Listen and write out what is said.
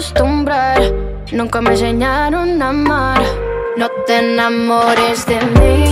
acostumbrar. Nunca me enseñaron a amar. No te enamores de mí